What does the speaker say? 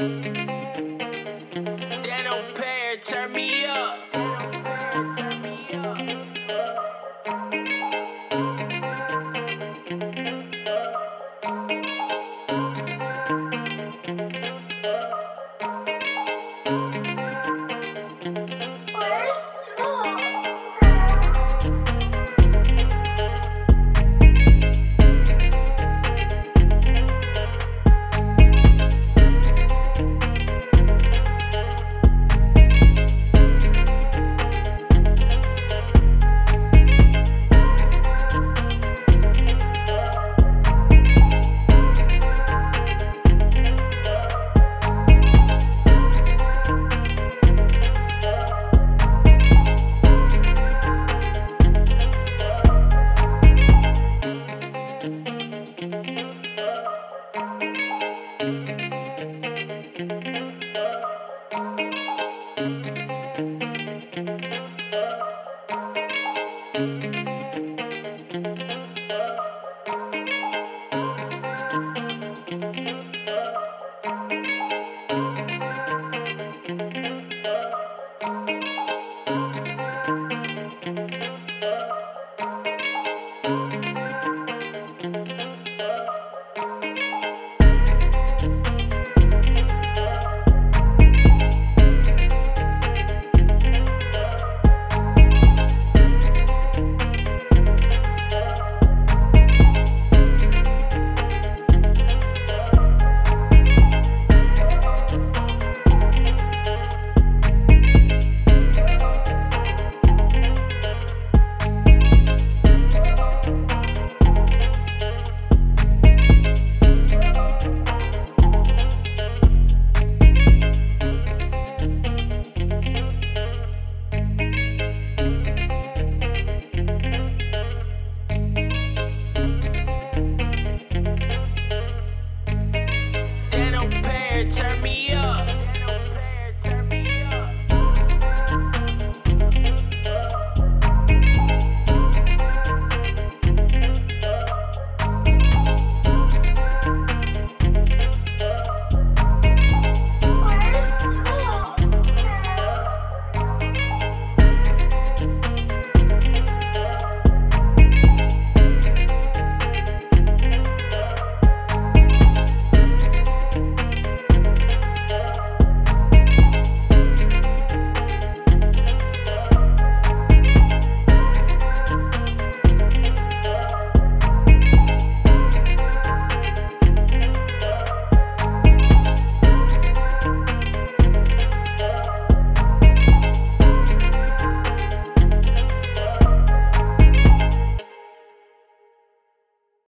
Dano Pair, turn me up. Thank you. turn me up.